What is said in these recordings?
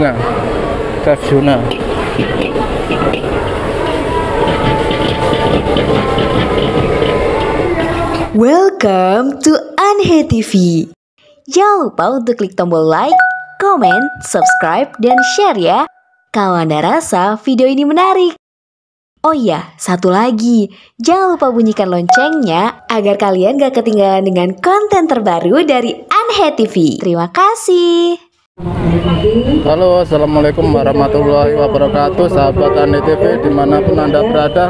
chefnya chef Juna Welcome to Anhe TV. Jangan lupa untuk klik tombol like, comment, subscribe, dan share ya. Kalau Anda rasa video ini menarik. Oh iya, satu lagi. Jangan lupa bunyikan loncengnya agar kalian gak ketinggalan dengan konten terbaru dari Anhe TV. Terima kasih. Halo assalamualaikum warahmatullahi wabarakatuh sahabat Ane TV di mana pun anda berada.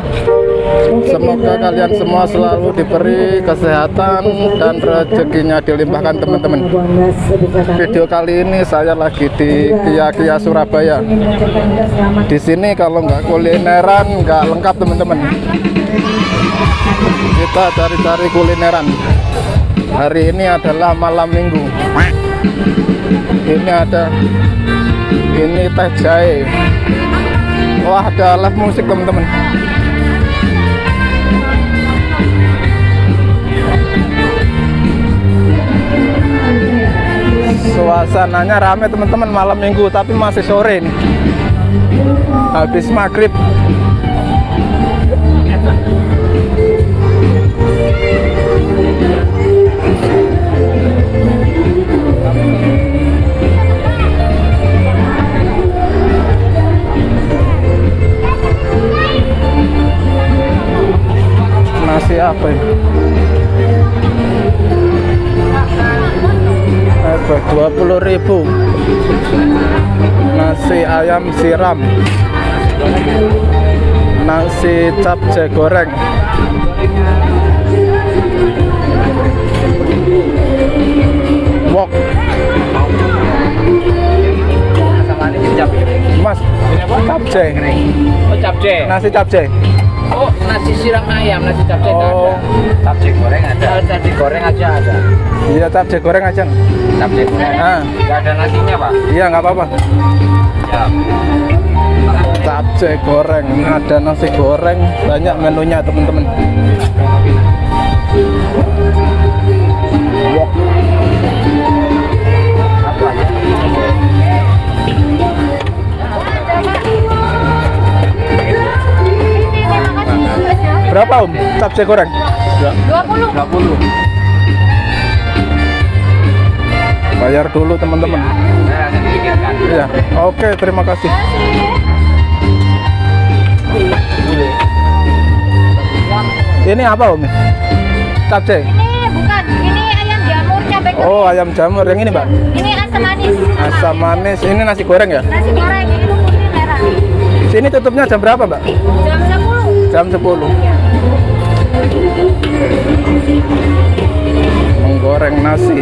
Semoga kalian semua selalu diberi kesehatan dan rezekinya dilimpahkan teman-teman. Video kali ini saya lagi di Kia Kia Surabaya. Di sini kalau nggak kulineran nggak lengkap teman-teman. Kita cari-cari kulineran. Hari ini adalah malam minggu ini ada ini teh jahe wah ada live musik teman-teman. Suasananya rame teman-teman malam minggu tapi masih sore nih habis maghrib apa ini? Apa? 20 ribu. Nasi ayam siram. Nasi capcay goreng. Wok. Mas, capcay Oh capcay. Nasi capcay Oh nasi siram ayam, nasi capcay Oh. ada. Capcay goreng ada. Capcay goreng aja ada. Iya capcay goreng aja Capcay goreng. Ah, Nggak ada nasinya pak. iya nggak apa-apa Ya. capcay goreng ada nasi goreng banyak menunya teman-teman berapa om? Capcay goreng? 20. bayar dulu teman-teman. Iya oke terima kasih. Ini apa om? Capcay Ini bukan, ini ayam jamur cabai oh ayam jamur. Yang ini mbak? Ini asam manis. asam manis. Ini nasi goreng ya? Nasi goreng ini merah. sini tutupnya jam berapa mbak? Jam 10. jam 10 menggoreng nasi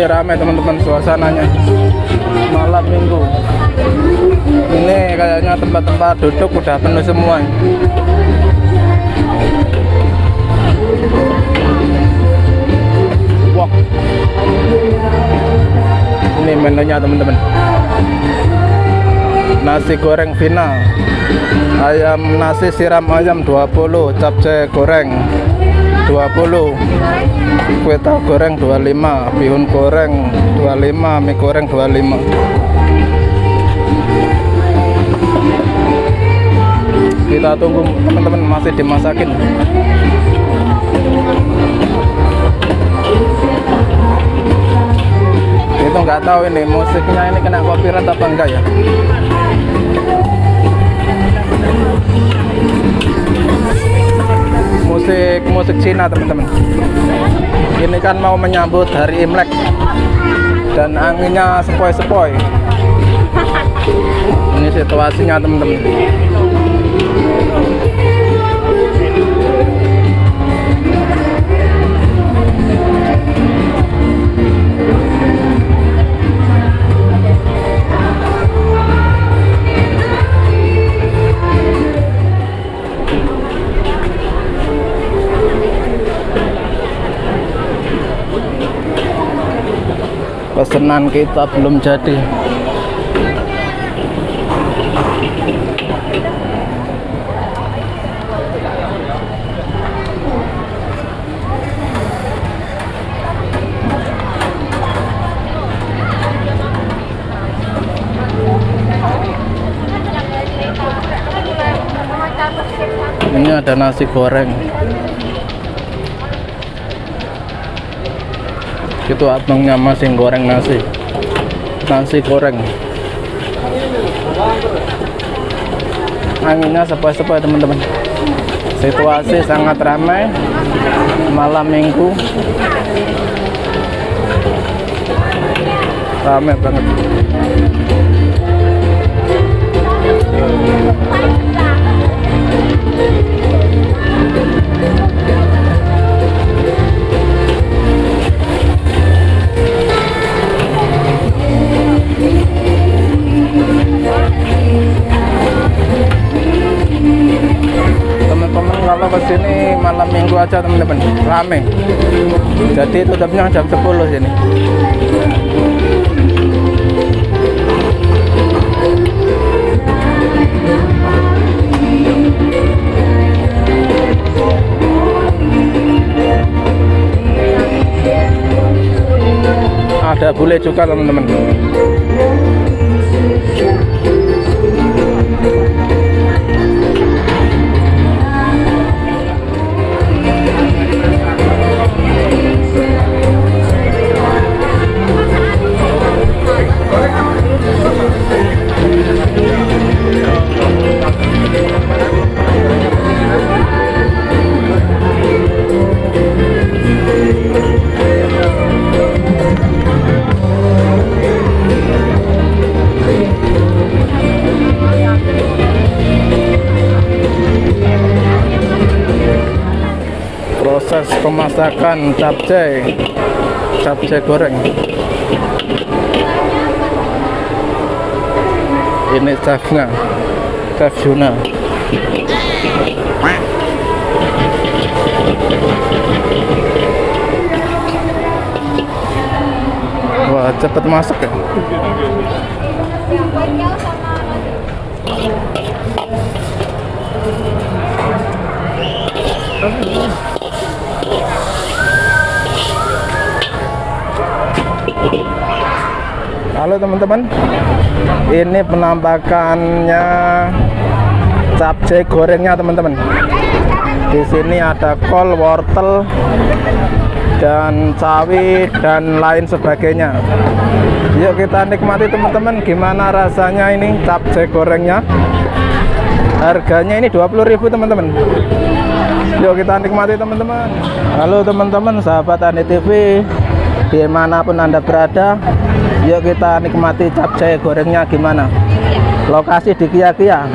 jadi ramai teman-teman suasananya. Malam minggu. Ini kayaknya tempat-tempat duduk udah penuh semua. Wah. ini menunya teman-teman. Nasi goreng final. Ayam nasi siram ayam 20 capcay goreng 20 kue tahu goreng 25 bihun goreng 25 mie goreng 25 kita tunggu teman-teman masih dimasakin. Itu nggak tahu ini musiknya ini kena copyright apa enggak ya musik musik Cina teman-teman. Ini kan mau menyambut hari Imlek. Dan anginnya sepoi-sepoi. Ini situasinya teman-teman pesanan kita belum jadi. Ini ada nasi goreng itu abangnya masih goreng nasi. Nasi goreng. Anginnya sepoi-sepoi teman-teman. Situasi sangat ramai malam minggu. Ramai banget aja teman-teman. Rame. Jadi tutupnya jam 10 sini. Ada bule juga teman-teman proses pemasakan capcay. Capcay goreng. Ini chefnya. Chef Juna wah cepet masak ya Halo teman-teman, ini penampakannya capcay gorengnya teman-teman. Di sini ada kol, wortel, dan sawi dan lain sebagainya. Yuk kita nikmati teman-teman, gimana rasanya ini capcay gorengnya. Harganya ini 20.000 teman-teman. Yuk kita nikmati teman-teman. Halo teman-teman, sahabat Andi TV, di mana pun anda berada, yuk kita nikmati capcay gorengnya gimana. Lokasi di Kia Kia.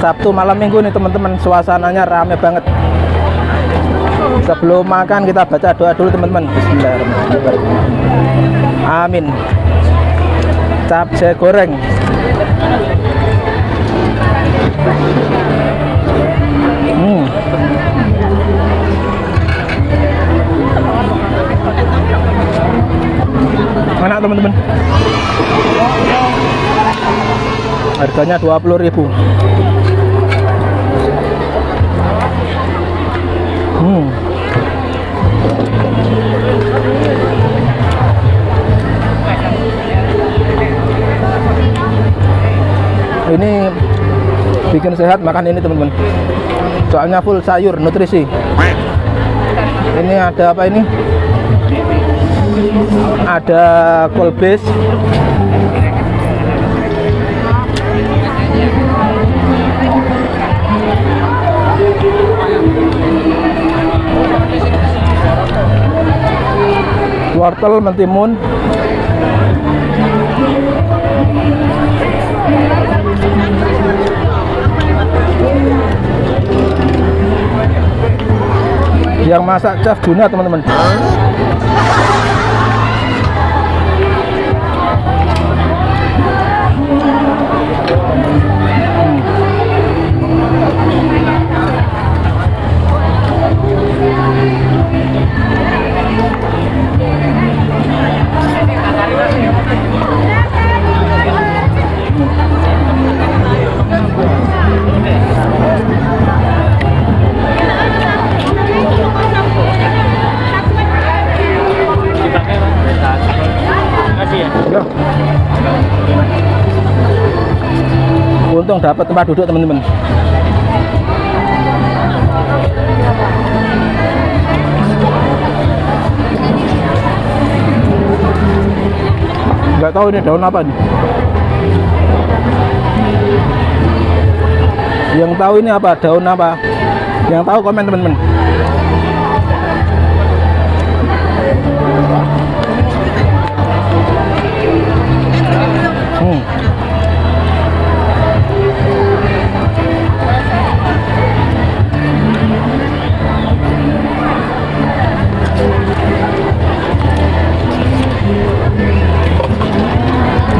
Sabtu malam minggu nih teman-teman, suasananya rame banget. Sebelum makan kita baca doa dulu teman-teman. Bismillahirrahmanirrahim. Amin. Capcay goreng. Harganya 20.000. Hmm. Ini bikin sehat makan ini teman-teman. Soalnya full sayur nutrisi. Ini ada apa ini? Ada kolbes. Wortel mentimun. Yang masak chef Juna teman-teman. Beruntung dapat tempat duduk teman-teman. Nggak tahu ini daun apa nih yang tahu ini apa daun apa? Yang tahu komen teman-teman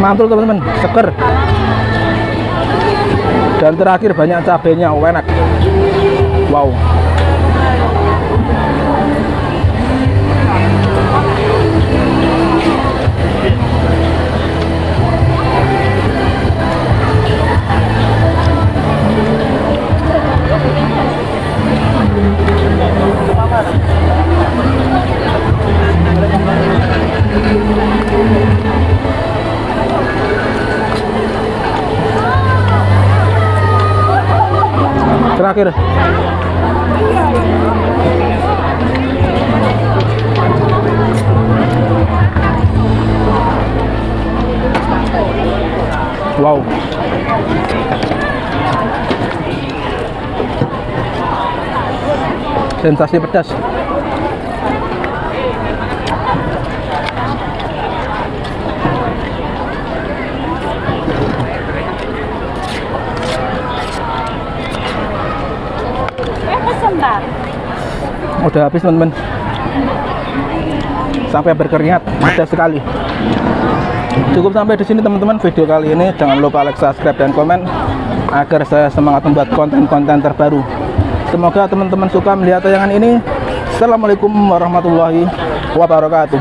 mantul teman-teman. Seger. Dan terakhir banyak cabenya. Oh, enak. Wow terakhir. Wow. Sensasi pedas Pesen tak? udah habis teman-teman. Sampai berkeringat pedas sekali. Cukup sampai di sini teman-teman video kali ini. Jangan lupa like subscribe dan komen agar saya semangat membuat konten-konten terbaru. Semoga teman-teman suka melihat tayangan ini. Assalamualaikum warahmatullahi wabarakatuh